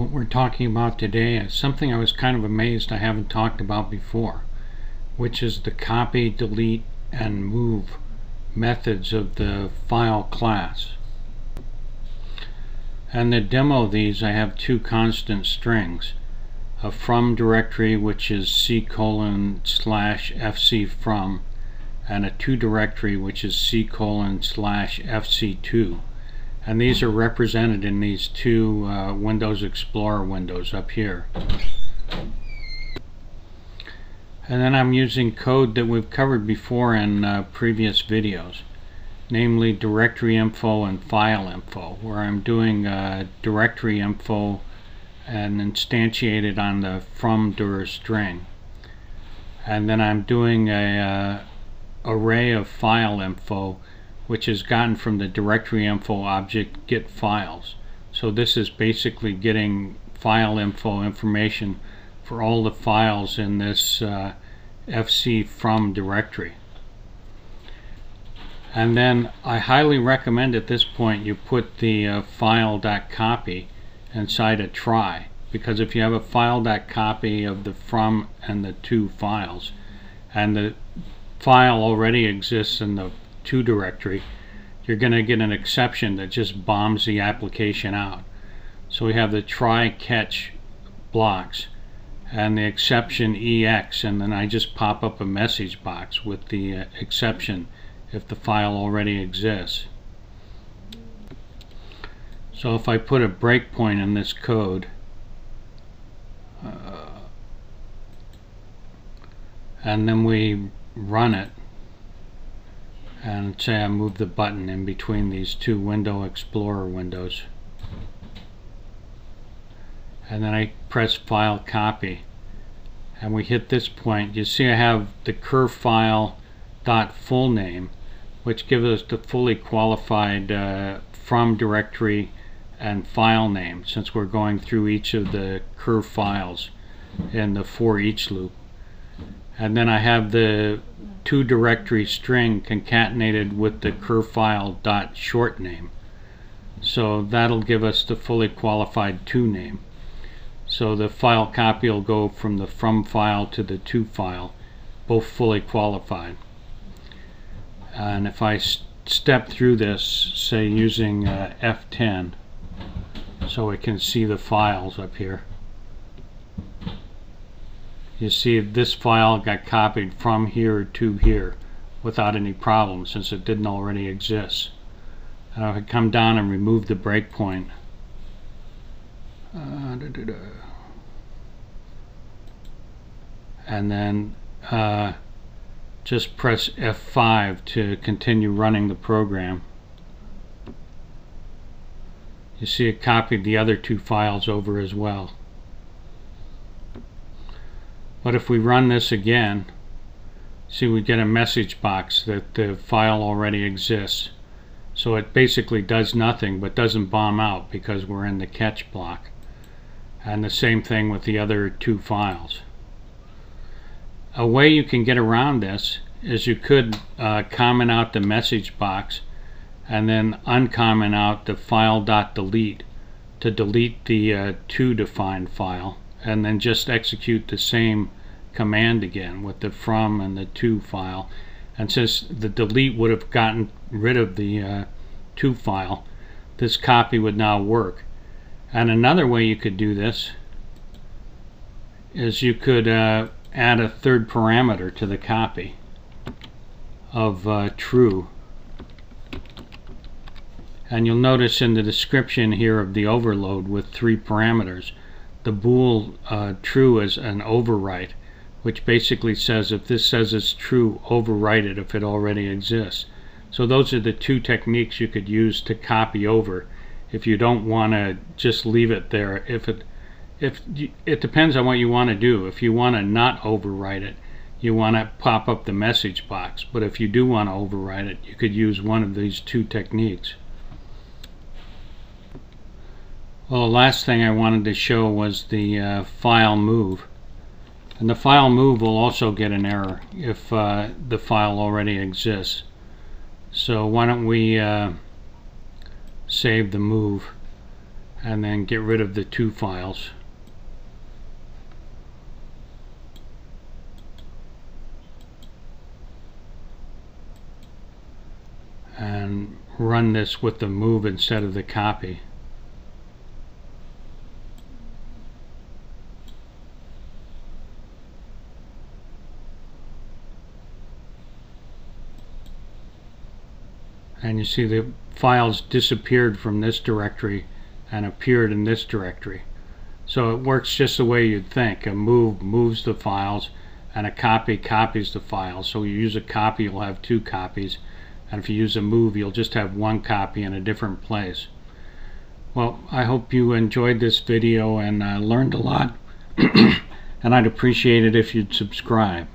What we're talking about today is something I was kind of amazed I haven't talked about before, which is the copy, delete, and move methods of the file class. And to demo these I have two constant strings. A from directory which is c colon slash fc from and a to directory which is c colon slash fc2 and these are represented in these two uh, Windows Explorer windows up here. And then I'm using code that we've covered before in uh, previous videos, namely directory info and file info, where I'm doing uh, directory info and instantiated on the from dir string. And then I'm doing a uh, array of file info which is gotten from the directory info object get files. So this is basically getting file info information for all the files in this uh, fc from directory. And then I highly recommend at this point you put the uh, file.copy inside a try because if you have a file.copy of the from and the to files and the file already exists in the to directory, you're going to get an exception that just bombs the application out. So we have the try catch blocks and the exception EX and then I just pop up a message box with the uh, exception if the file already exists. So if I put a breakpoint in this code uh, and then we run it and say I move the button in between these two window explorer windows. And then I press file copy. And we hit this point. You see I have the curve file dot full name which gives us the fully qualified uh, from directory and file name since we're going through each of the curve files in the for each loop. And then I have the to directory string concatenated with the curve file dot short name. So that'll give us the fully qualified to name. So the file copy will go from the from file to the to file, both fully qualified. And if I step through this, say using uh, F10, so we can see the files up here you see this file got copied from here to here without any problem since it didn't already exist. I come down and remove the breakpoint, uh, da -da -da. and then uh, just press F5 to continue running the program. You see it copied the other two files over as well. But if we run this again, see we get a message box that the file already exists. So it basically does nothing but doesn't bomb out because we're in the catch block. And the same thing with the other two files. A way you can get around this is you could uh, comment out the message box and then uncomment out the file.delete to delete the uh, to defined file and then just execute the same command again with the from and the to file. And since the delete would have gotten rid of the uh, to file this copy would now work. And another way you could do this is you could uh, add a third parameter to the copy of uh, true. And you'll notice in the description here of the overload with three parameters the bool uh, true is an overwrite, which basically says if this says it's true, overwrite it if it already exists. So those are the two techniques you could use to copy over if you don't want to just leave it there. If it if it depends on what you want to do. If you want to not overwrite it, you want to pop up the message box. But if you do want to overwrite it, you could use one of these two techniques. Well, the last thing I wanted to show was the uh, file move. And the file move will also get an error if uh, the file already exists. So why don't we uh, save the move. and then get rid of the two files. and run this with the move instead of the copy. And you see the files disappeared from this directory and appeared in this directory. So it works just the way you'd think. A move moves the files and a copy copies the files. So you use a copy, you'll have two copies. And if you use a move, you'll just have one copy in a different place. Well, I hope you enjoyed this video and uh, learned a lot. and I'd appreciate it if you'd subscribe.